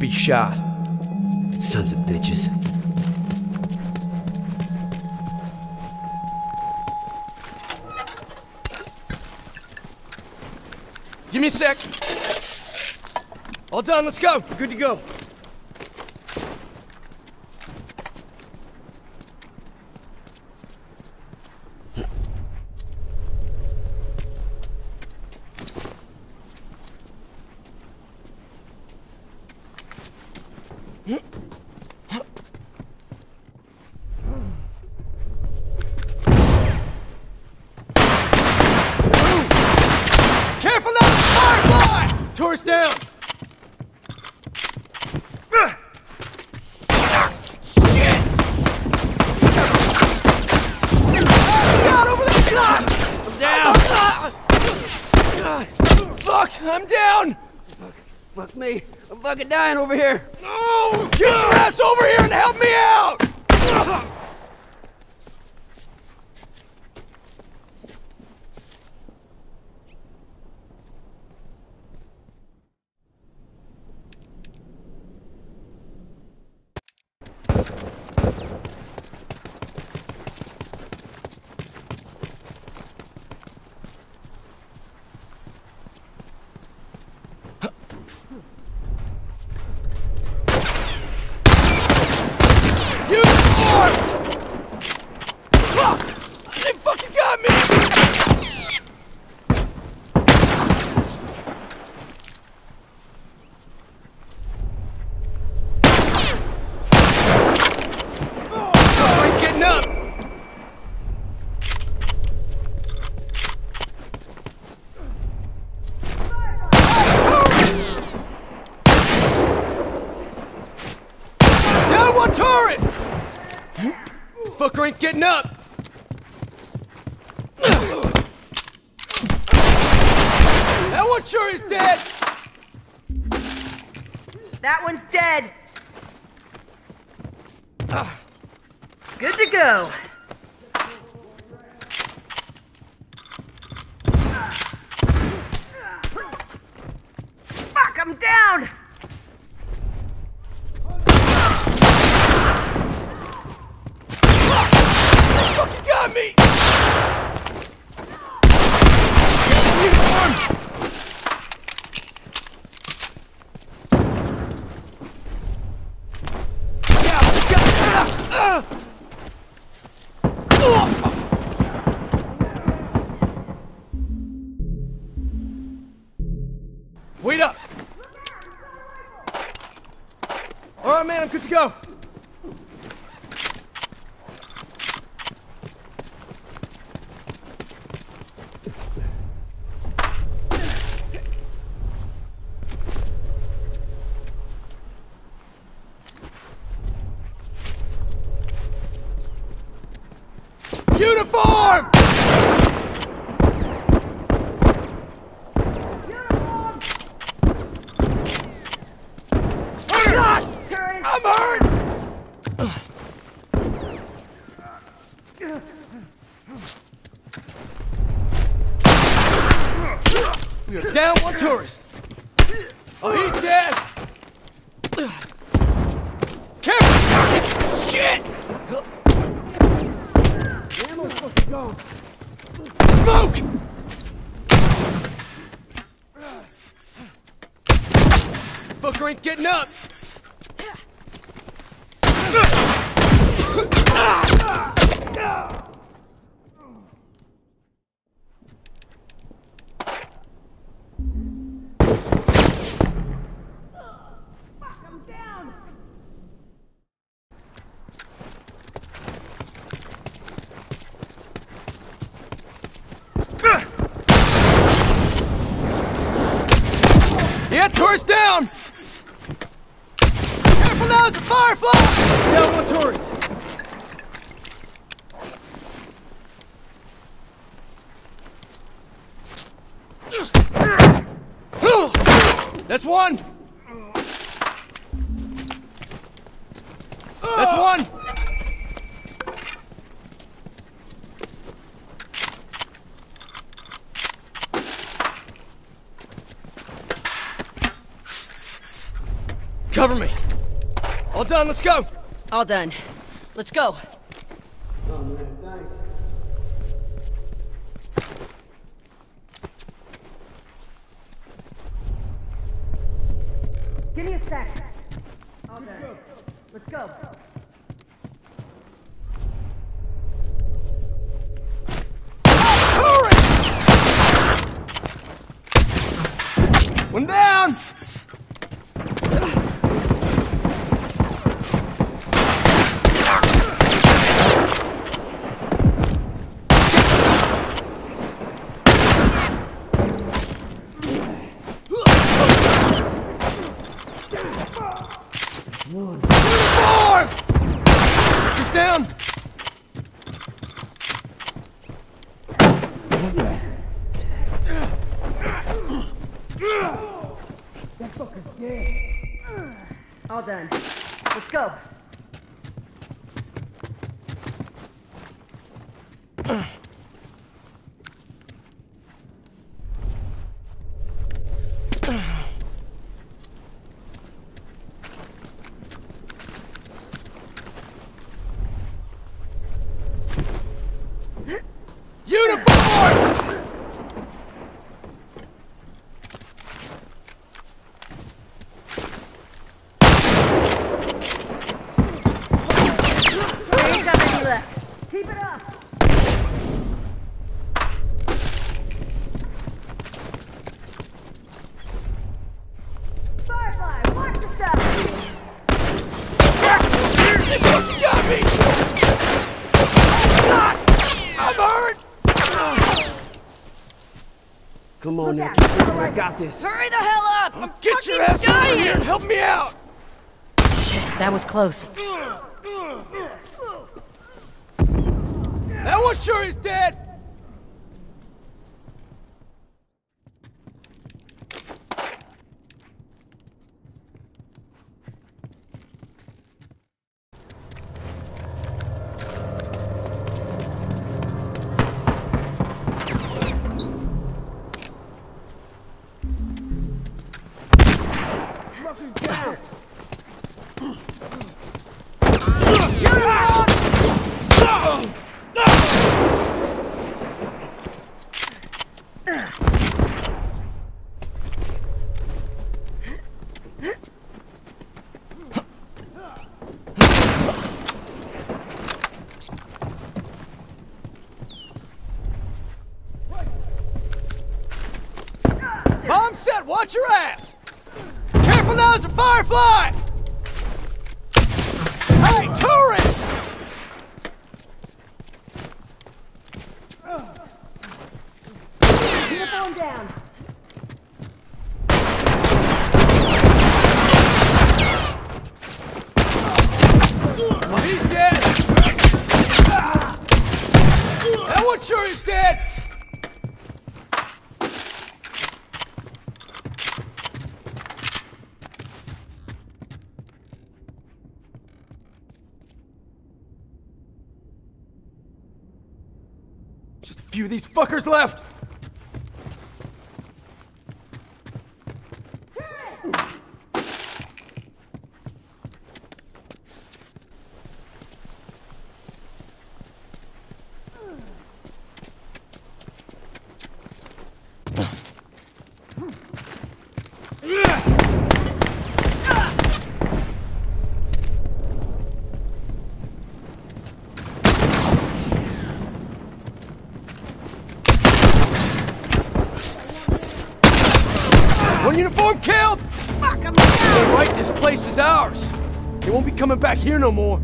Be shot. Sons of bitches. Give me a sec. All done, let's go. Good to go. Careful now, firefly! Down! Shit! God, over there! I'm down! Fuck, Fuck me. I'm fucking dying over here. No! Get your ass over here and help me out! Uniform! Fuck! They fucking got me! Oh, ain't getting up! Down one tourist! Fucker ain't getting up! That one sure is dead! That one's dead. Good to go. Fuck, I'm down! Wait up! All right, man, I'm good to go. Uniform! God! I'm hurt! We are down one tourist. Oh, he's dead. Careful! Shit! Smoke! Fucker ain't getting up! I'm Yeah, tourist down! Careful now, it's a firefly! Down one tourist. That's one! That's one! Cover me. All done, let's go. All done. Let's go. Oh, man, thanks. Give me a sec. All done. Let's go. Tourist! One down! Uniform! He's down! All done. Let's go. There ain't got any left. Keep it up. Firefly, watch the stuff. You fucking got me! God! I'm hurt! Come on now, out. keep. I got this. Hurry the hell up! I'm Get your fucking ass over here and help me out! Shit, that was close. That one sure is dead! Set, watch your ass! Careful now, it's a firefly! Hey, tourists! Uniform down. Oh, he's dead! That one sure is dead! Just a few of these fuckers left! One uniform killed! Fuck, I'm All right, this place is ours. They won't be coming back here no more.